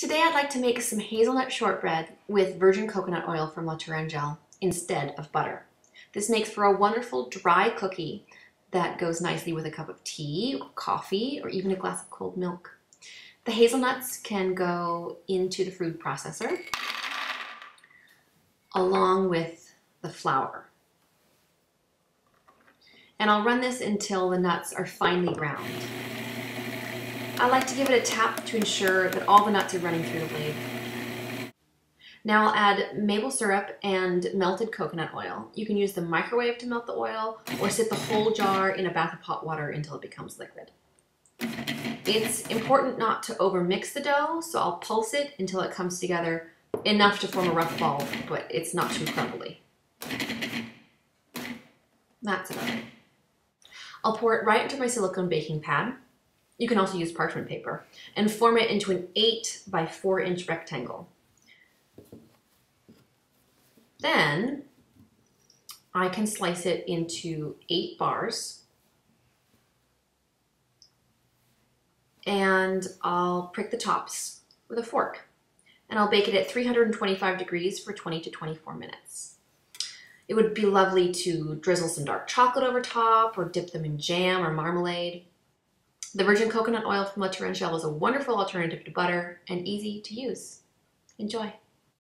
Today I'd like to make some hazelnut shortbread with virgin coconut oil from La Tourangelle instead of butter. This makes for a wonderful dry cookie that goes nicely with a cup of tea, or coffee, or even a glass of cold milk. The hazelnuts can go into the food processor along with the flour. And I'll run this until the nuts are finely browned. I like to give it a tap to ensure that all the nuts are running through the blade. Now I'll add maple syrup and melted coconut oil. You can use the microwave to melt the oil or sit the whole jar in a bath of hot water until it becomes liquid. It's important not to overmix the dough, so I'll pulse it until it comes together enough to form a rough ball, but it's not too crumbly. That's about it. I'll pour it right into my silicone baking pad. You can also use parchment paper and form it into an 8 by 4 inch rectangle. Then I can slice it into 8 bars and I'll prick the tops with a fork and I'll bake it at 325 degrees for 20 to 24 minutes. It would be lovely to drizzle some dark chocolate over top or dip them in jam or marmalade. The virgin coconut oil from La Tourangelle is a wonderful alternative to butter and easy to use. Enjoy.